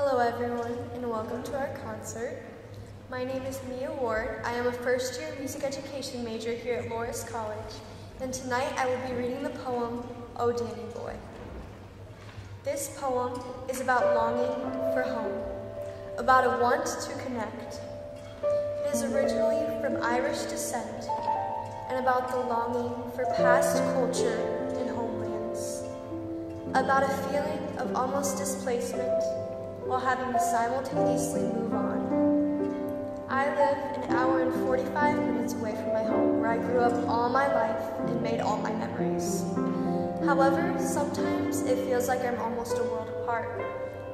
Hello, everyone, and welcome to our concert. My name is Mia Ward. I am a first year music education major here at Loras College, and tonight I will be reading the poem, Oh Danny Boy. This poem is about longing for home, about a want to connect. It is originally from Irish descent and about the longing for past culture and homelands, about a feeling of almost displacement while having to simultaneously move on. I live an hour and 45 minutes away from my home where I grew up all my life and made all my memories. However, sometimes it feels like I'm almost a world apart.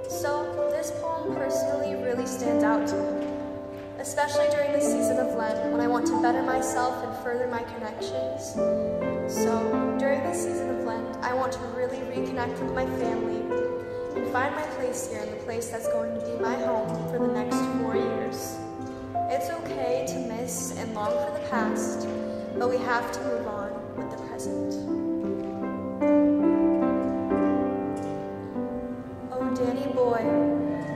So this poem personally really stands out to me, especially during the season of Lent when I want to better myself and further my connections. So during the season of Lent, I want to really reconnect with my family find my place here in the place that's going to be my home for the next four years. It's okay to miss and long for the past, but we have to move on with the present. Oh, Danny boy,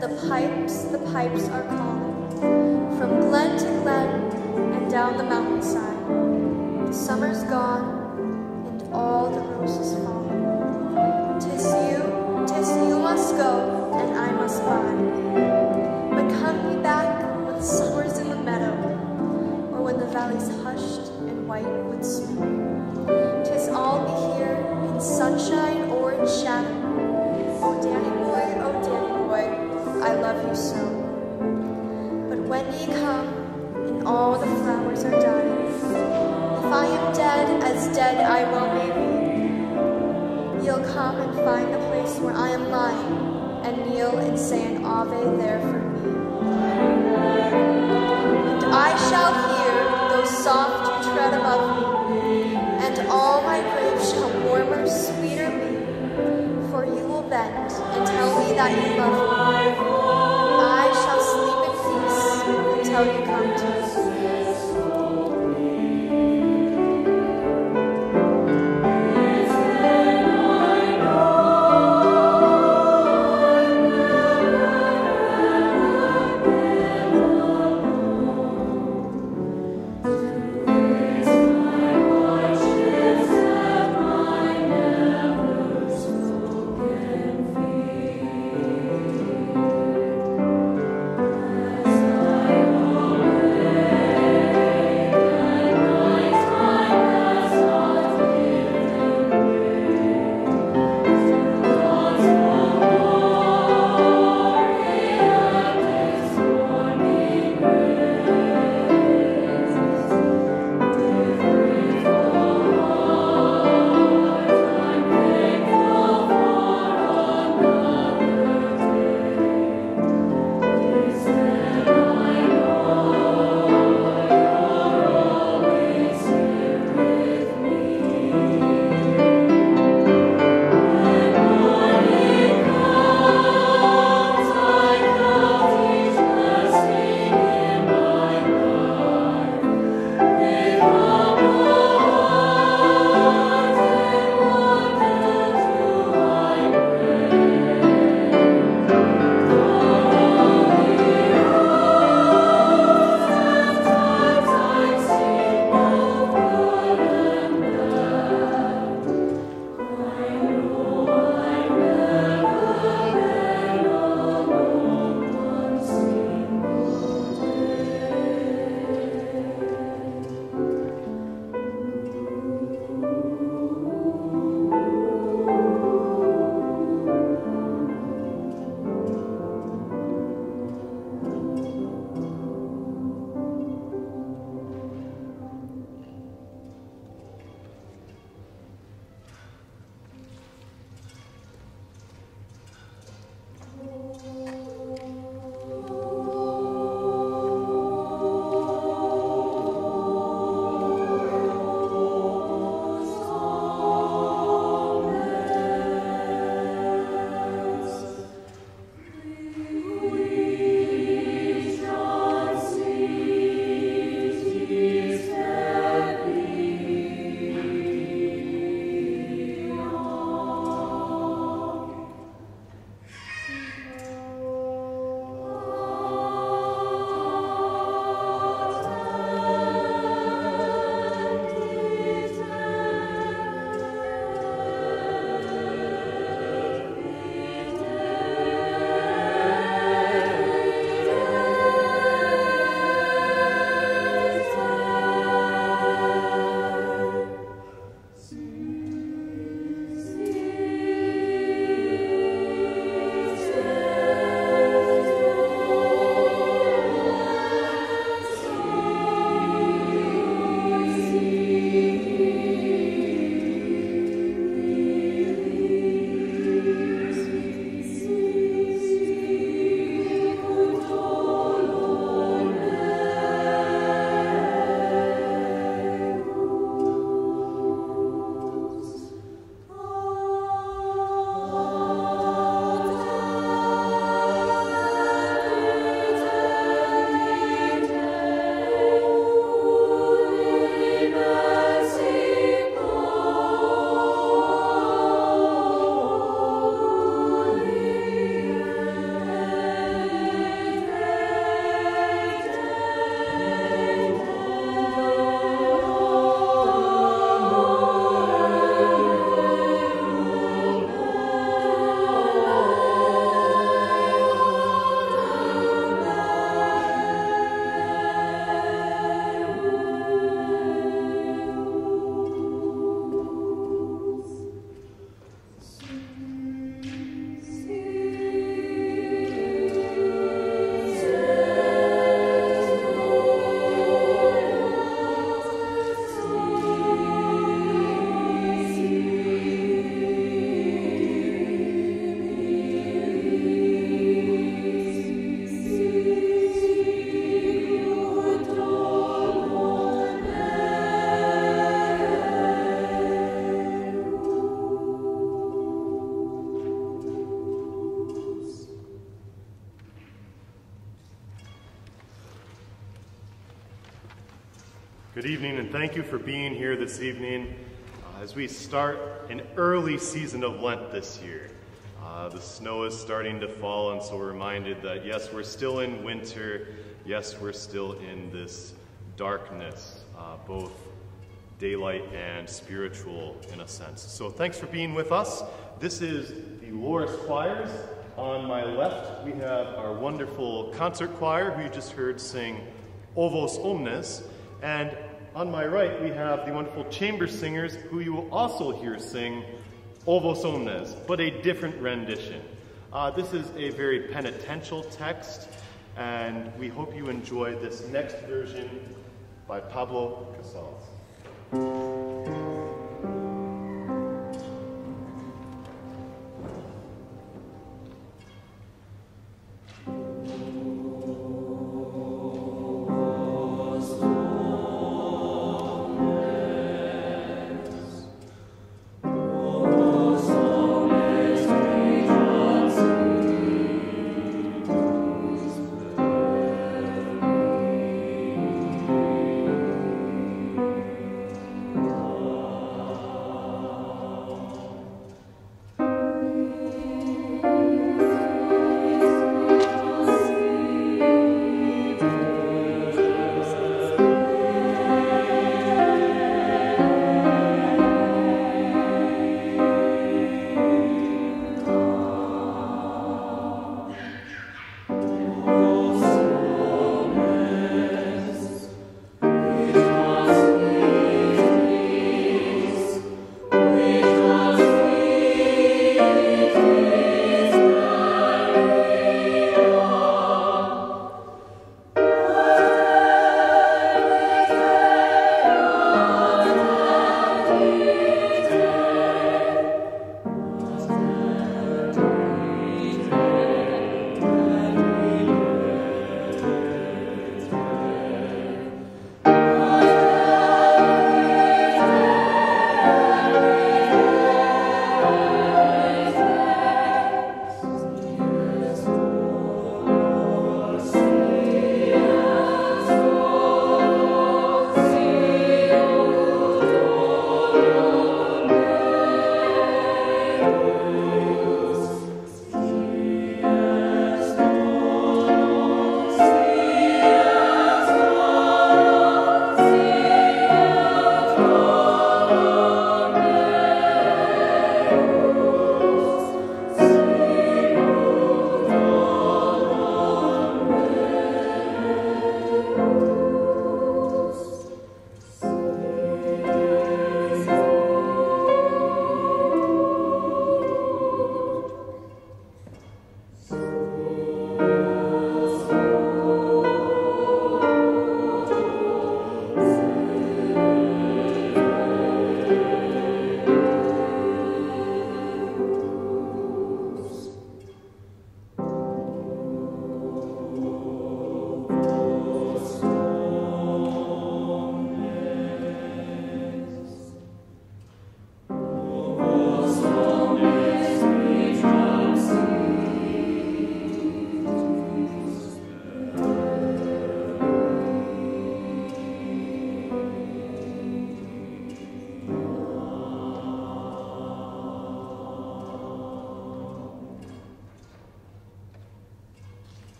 the pipes, the pipes are calling from glen to glen and down the mountainside. The summer's gone and all the roses fallen. With snow. Tis all be here in sunshine or in shadow. Oh, Danny boy, oh, Danny boy, I love you so. But when ye come, and all the flowers are dying, if I am dead, as dead I well may be, you'll come and find the place where I am lying, and kneel and say an Ave there for above me, and all my grave shall warmer, sweeter be, for you will bend and tell me that you love me. I shall sleep in peace until you come to me. Evening, and thank you for being here this evening uh, as we start an early season of Lent this year. Uh, the snow is starting to fall, and so we're reminded that yes, we're still in winter. Yes, we're still in this darkness, uh, both daylight and spiritual in a sense. So thanks for being with us. This is the Loras Choirs. On my left, we have our wonderful concert choir who you just heard sing O Vos Omnes. And on my right, we have the wonderful chamber singers who you will also hear sing O Vos Omnes, but a different rendition. Uh, this is a very penitential text, and we hope you enjoy this next version by Pablo Casals.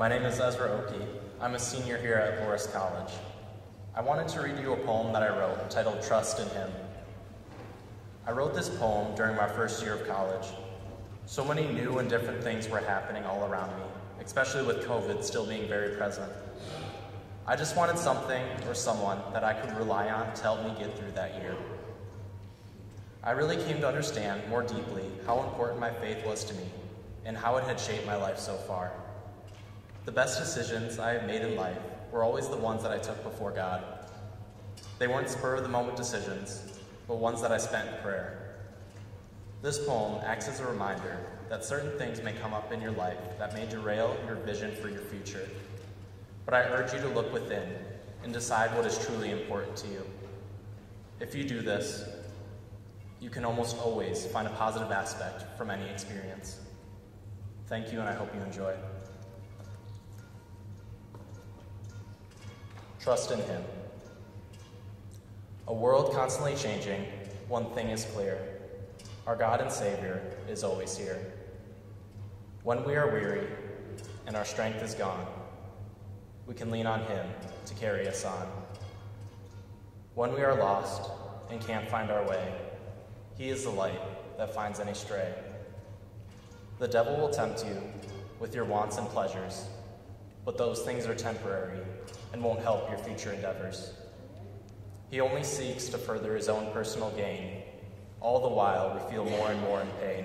My name is Ezra Oki. I'm a senior here at Loras College. I wanted to read you a poem that I wrote titled Trust in Him. I wrote this poem during my first year of college. So many new and different things were happening all around me, especially with COVID still being very present. I just wanted something or someone that I could rely on to help me get through that year. I really came to understand more deeply how important my faith was to me and how it had shaped my life so far. The best decisions I have made in life were always the ones that I took before God. They weren't spur of the moment decisions, but ones that I spent in prayer. This poem acts as a reminder that certain things may come up in your life that may derail your vision for your future. But I urge you to look within and decide what is truly important to you. If you do this, you can almost always find a positive aspect from any experience. Thank you, and I hope you enjoy. Trust in Him. A world constantly changing, one thing is clear our God and Savior is always here. When we are weary and our strength is gone, we can lean on Him to carry us on. When we are lost and can't find our way, He is the light that finds any stray. The devil will tempt you with your wants and pleasures, but those things are temporary and won't help your future endeavors. He only seeks to further his own personal gain, all the while we feel more and more in pain.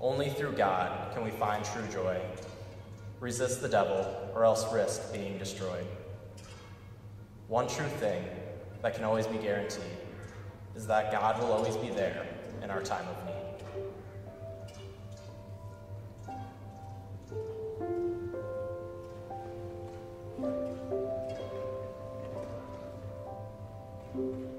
Only through God can we find true joy. Resist the devil, or else risk being destroyed. One true thing that can always be guaranteed is that God will always be there in our time of need. Thank you. Thank you.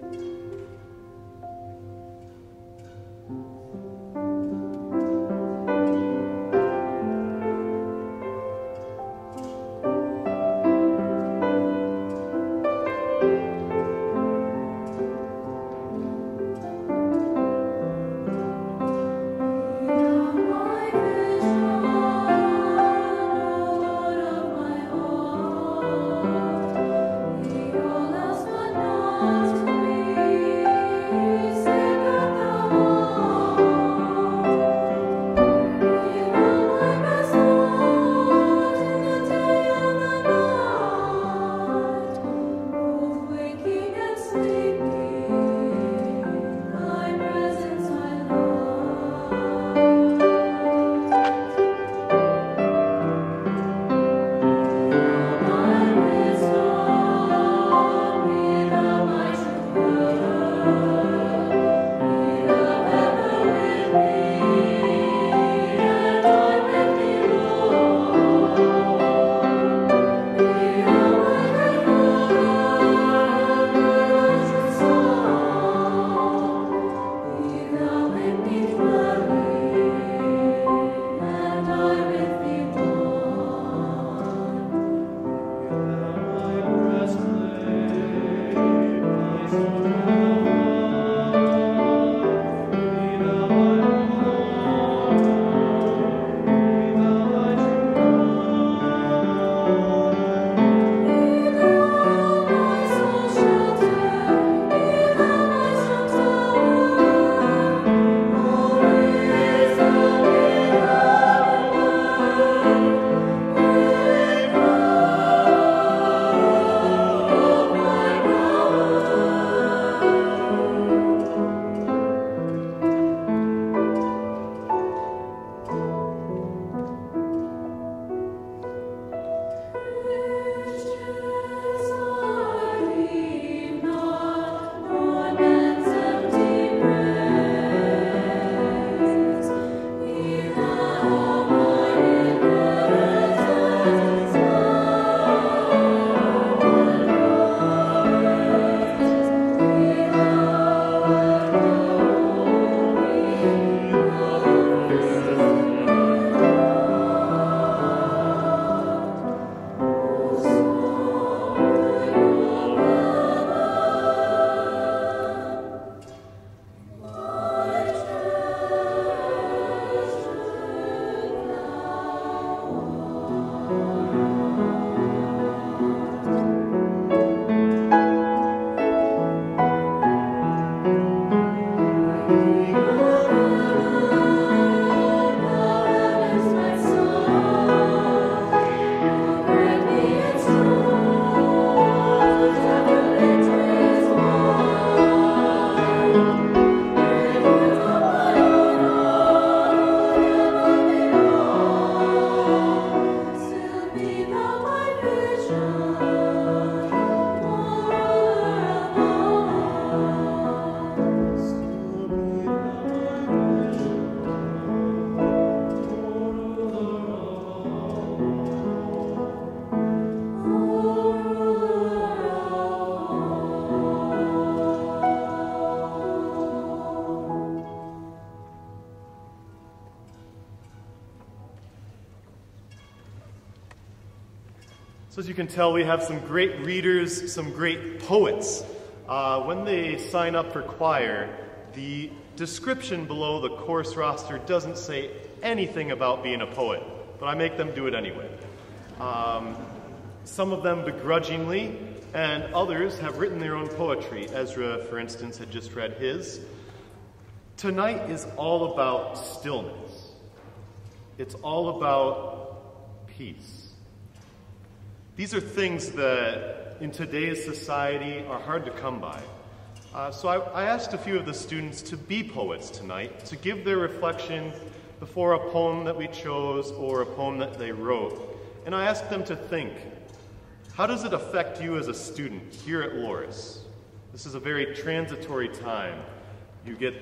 You can tell, we have some great readers, some great poets. Uh, when they sign up for choir, the description below the course roster doesn't say anything about being a poet, but I make them do it anyway. Um, some of them begrudgingly, and others have written their own poetry. Ezra, for instance, had just read his. Tonight is all about stillness, it's all about peace. These are things that in today's society are hard to come by. Uh, so I, I, asked a few of the students to be poets tonight, to give their reflection before a poem that we chose or a poem that they wrote. And I asked them to think how does it affect you as a student here at Loras? This is a very transitory time. You get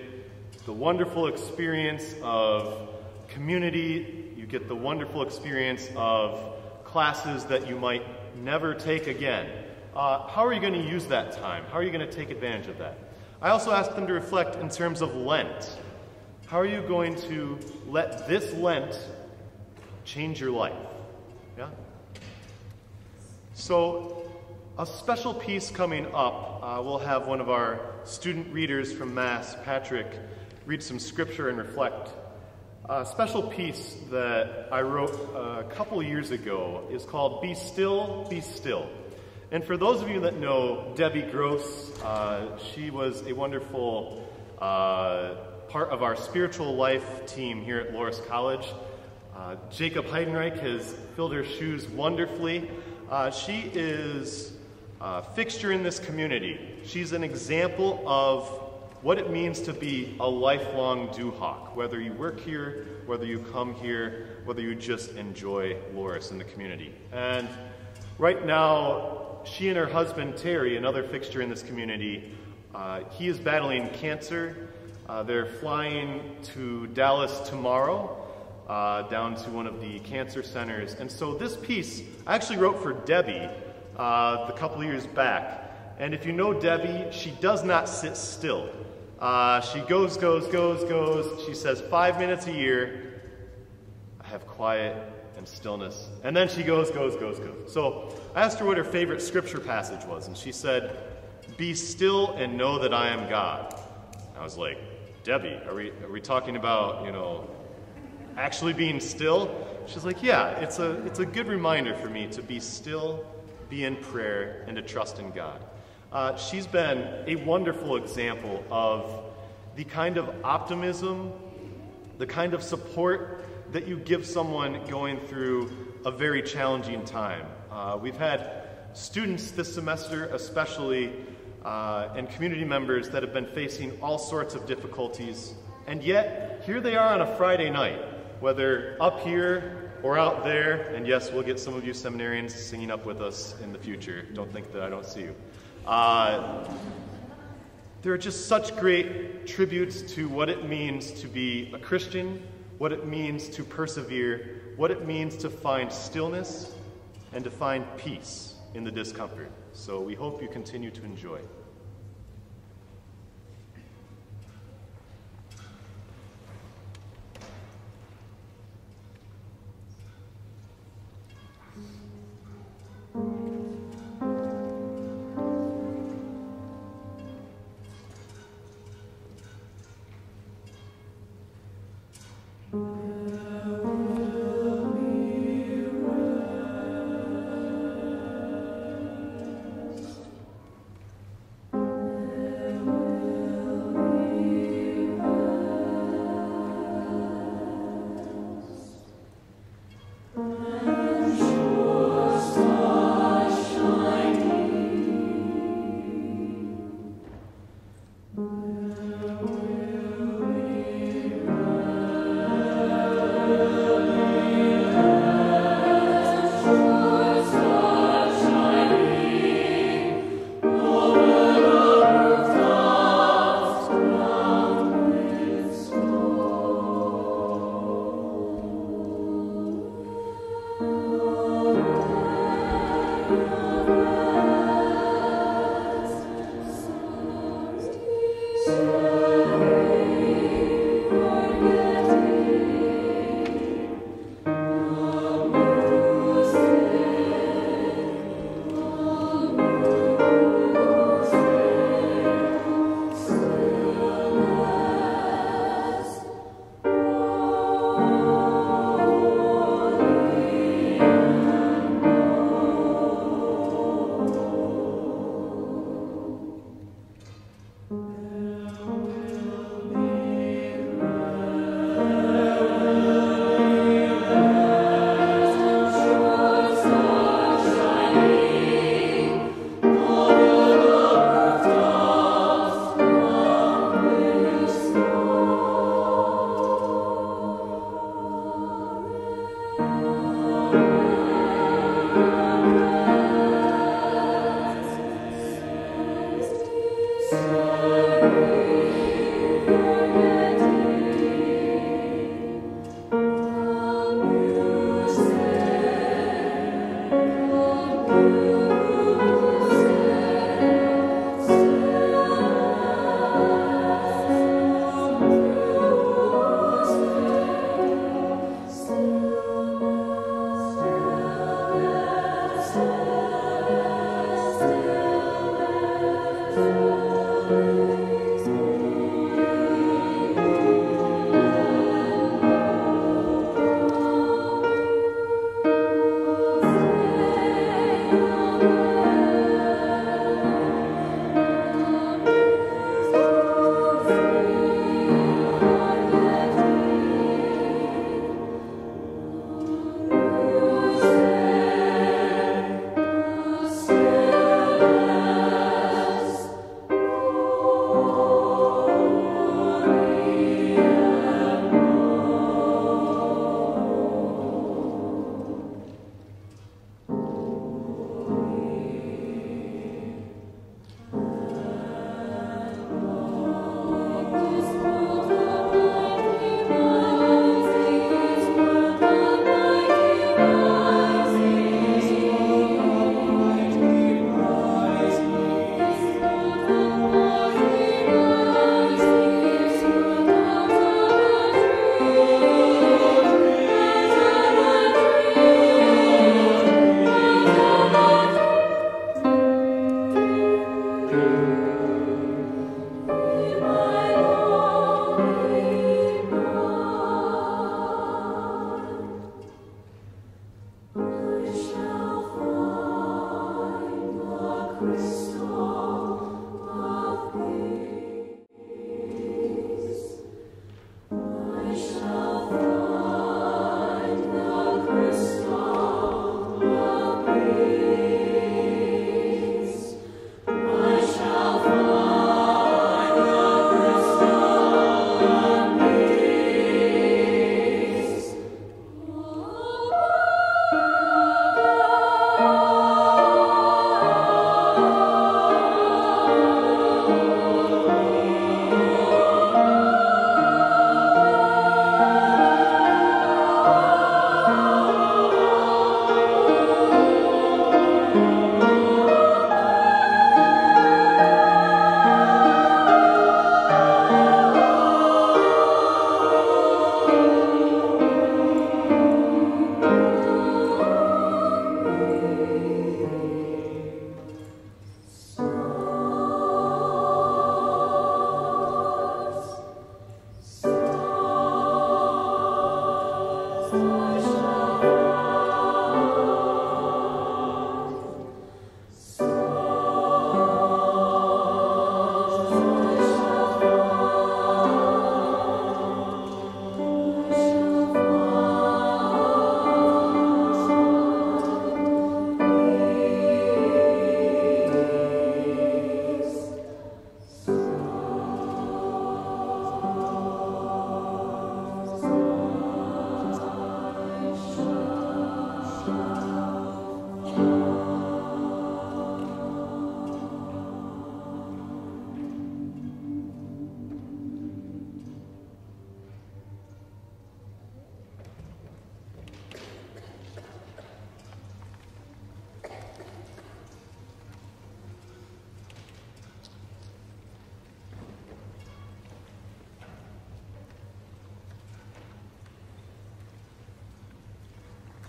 the wonderful experience of community, you get the wonderful experience of classes that you might never take again. Uh, how are you going to use that time? How are you going to take advantage of that? I also asked them to reflect in terms of Lent. How are you going to let this Lent change your life? Yeah? So, a special piece coming up, uh, we'll have one of our student readers from Mass, Patrick, read some scripture and reflect a special piece that I wrote a couple years ago is called Be Still, Be Still. And for those of you that know Debbie Gross, uh, she was a wonderful uh, part of our spiritual life team here at Loras College. Uh, Jacob Heidenreich has filled her shoes wonderfully. Uh, she is a fixture in this community. She's an example of what it means to be a lifelong Duhawk, whether you work here, whether you come here, whether you just enjoy Loras in the community. And right now, she and her husband, Terry, another fixture in this community, uh, he is battling cancer. Uh, they're flying to Dallas tomorrow, uh, down to one of the cancer centers. And so this piece I actually wrote for Debbie uh, a couple years back. And if you know Debbie, she does not sit still. Uh, she goes, goes, goes, goes. She says, five minutes a year, I have quiet and stillness. And then she goes, goes, goes, goes. So I asked her what her favorite scripture passage was, and she said, Be still and know that I am God. I was like, Debbie, are we, are we talking about, you know, actually being still? She's like, Yeah, it's a, it's a good reminder for me to be still, be in prayer, and to trust in God. Uh, she's been a wonderful example of the kind of optimism, the kind of support that you give someone going through a very challenging time. Uh, we've had students this semester, especially, uh, and community members that have been facing all sorts of difficulties, and yet here they are on a Friday night, whether up here or out there, and yes, we'll get some of you seminarians singing up with us in the future. Don't think that I don't see you. Uh, there are just such great tributes to what it means to be a Christian, what it means to persevere, what it means to find stillness and to find peace in the discomfort. So we hope you continue to enjoy.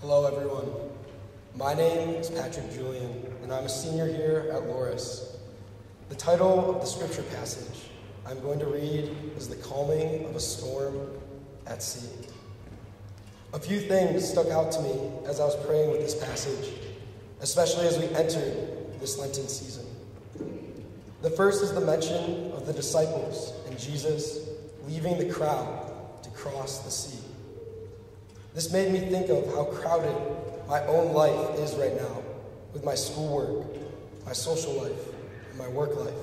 Hello, everyone. My name is Patrick Julian, and I'm a senior here at Loras. The title of the scripture passage I'm going to read is The Calming of a Storm at Sea. A few things stuck out to me as I was praying with this passage, especially as we entered this Lenten season. The first is the mention of the disciples and Jesus leaving the crowd to cross the sea. This made me think of how crowded my own life is right now with my schoolwork, my social life, and my work life.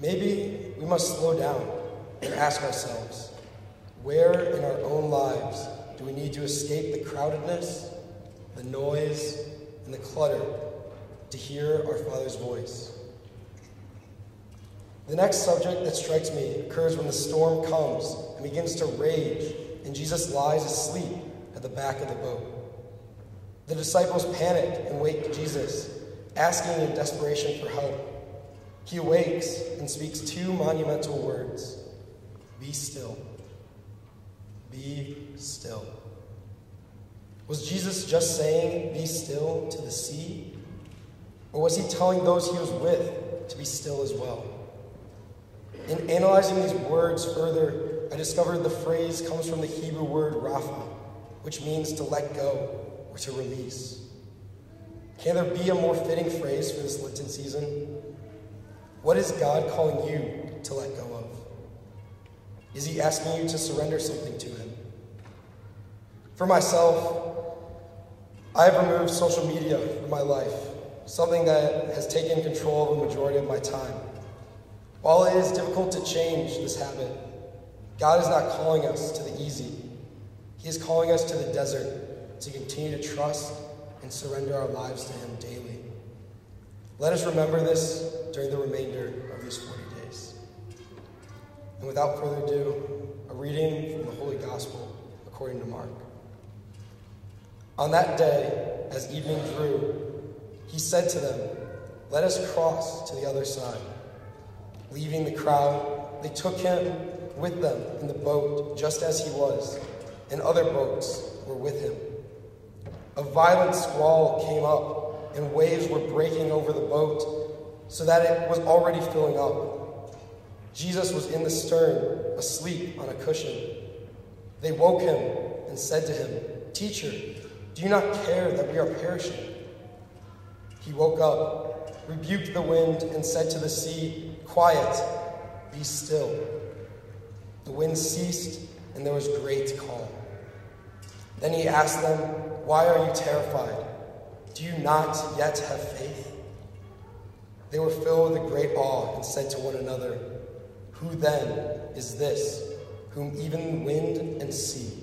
Maybe we must slow down and ask ourselves where in our own lives do we need to escape the crowdedness, the noise, and the clutter to hear our Father's voice? The next subject that strikes me occurs when the storm comes and begins to rage and Jesus lies asleep at the back of the boat. The disciples panic and wake Jesus, asking in desperation for help. He awakes and speaks two monumental words Be still. Be still. Was Jesus just saying, Be still to the sea? Or was he telling those he was with to be still as well? In analyzing these words further, I discovered the phrase comes from the Hebrew word rapha, which means to let go or to release. Can there be a more fitting phrase for this Lenten season? What is God calling you to let go of? Is He asking you to surrender something to Him? For myself, I have removed social media from my life, something that has taken control of the majority of my time. While it is difficult to change this habit, God is not calling us to the easy. He is calling us to the desert to continue to trust and surrender our lives to Him daily. Let us remember this during the remainder of these 40 days. And without further ado, a reading from the Holy Gospel according to Mark. On that day, as evening drew, he said to them, Let us cross to the other side. Leaving the crowd, they took him with them in the boat just as he was, and other boats were with him. A violent squall came up, and waves were breaking over the boat so that it was already filling up. Jesus was in the stern, asleep on a cushion. They woke him and said to him, Teacher, do you not care that we are perishing? He woke up, rebuked the wind, and said to the sea, Quiet, be still. The wind ceased, and there was great calm. Then he asked them, Why are you terrified? Do you not yet have faith? They were filled with a great awe and said to one another, Who then is this, whom even wind and sea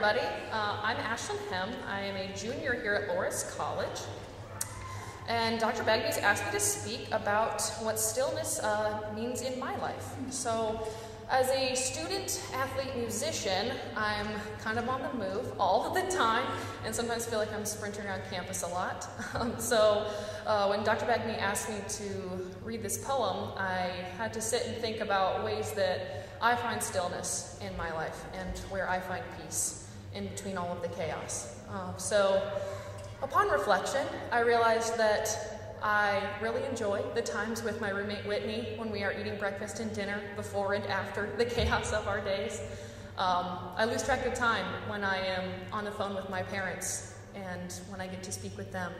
everybody. Uh, I'm Ashlyn Hem. I am a junior here at Loras College. And Dr. Bagby's asked me to speak about what stillness uh, means in my life. So, as a student, athlete, musician, I'm kind of on the move all the time, and sometimes feel like I'm sprinting around campus a lot. Um, so, uh, when Dr. Bagby asked me to read this poem, I had to sit and think about ways that I find stillness in my life and where I find peace in between all of the chaos. Uh, so, upon reflection, I realized that I really enjoy the times with my roommate Whitney when we are eating breakfast and dinner before and after the chaos of our days. Um, I lose track of time when I am on the phone with my parents and when I get to speak with them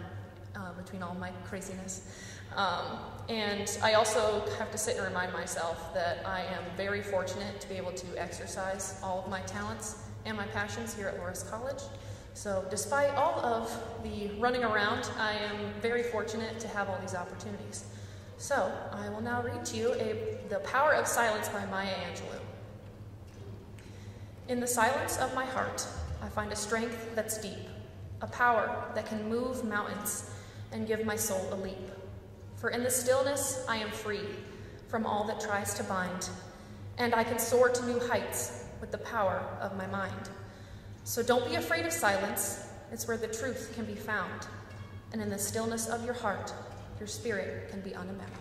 uh, between all my craziness. Um, and I also have to sit and remind myself that I am very fortunate to be able to exercise all of my talents and my passions here at Loras College. So, despite all of the running around, I am very fortunate to have all these opportunities. So, I will now read to you a, The Power of Silence by Maya Angelou. In the silence of my heart, I find a strength that's deep, a power that can move mountains and give my soul a leap. For in the stillness I am free from all that tries to bind, and I can soar to new heights with the power of my mind. So don't be afraid of silence, it's where the truth can be found. And in the stillness of your heart, your spirit can be unbound.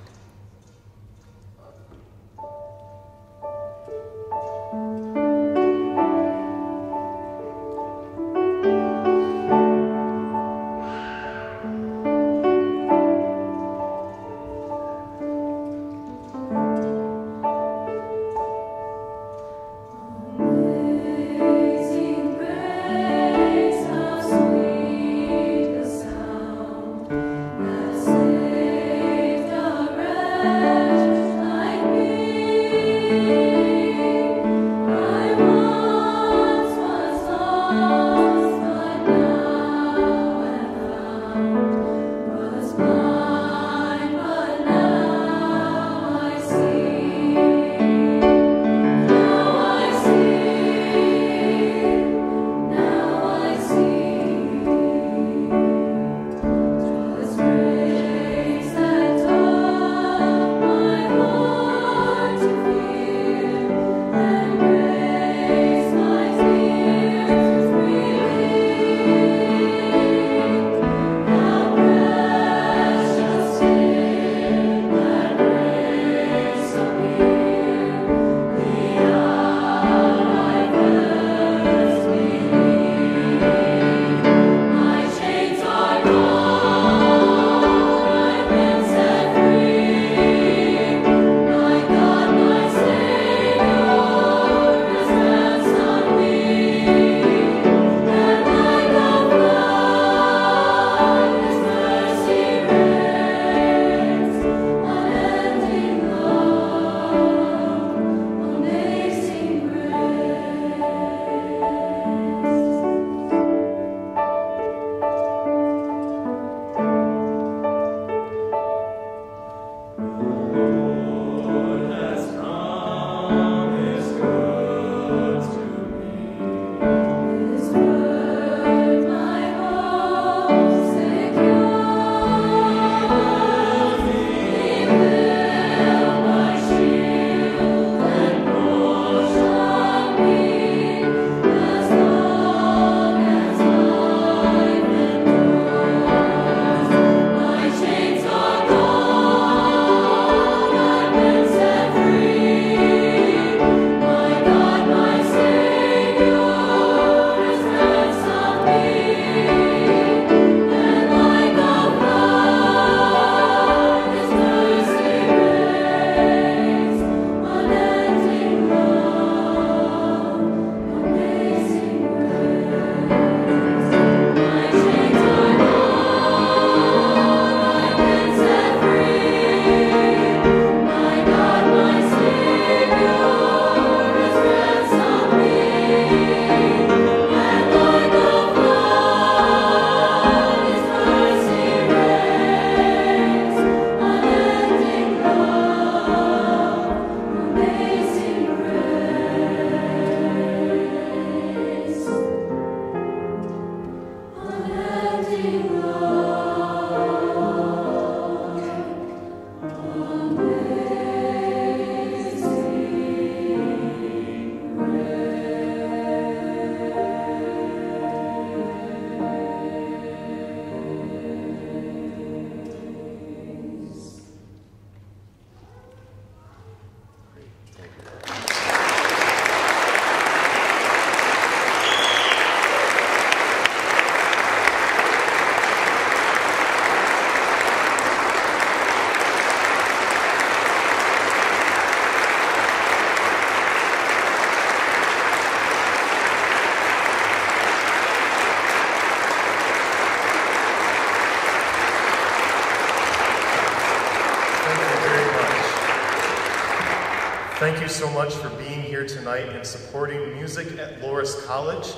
Thank you so much for being here tonight and supporting music at Loras College.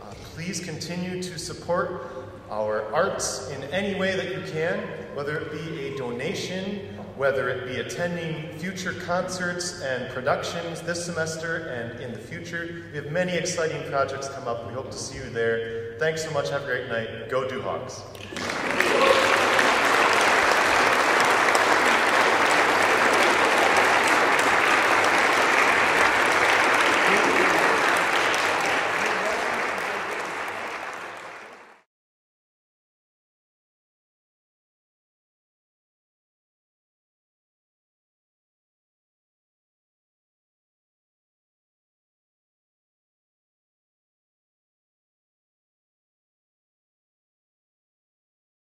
Uh, please continue to support our arts in any way that you can, whether it be a donation, whether it be attending future concerts and productions this semester and in the future. We have many exciting projects come up. We hope to see you there. Thanks so much. Have a great night. Go Duhawks.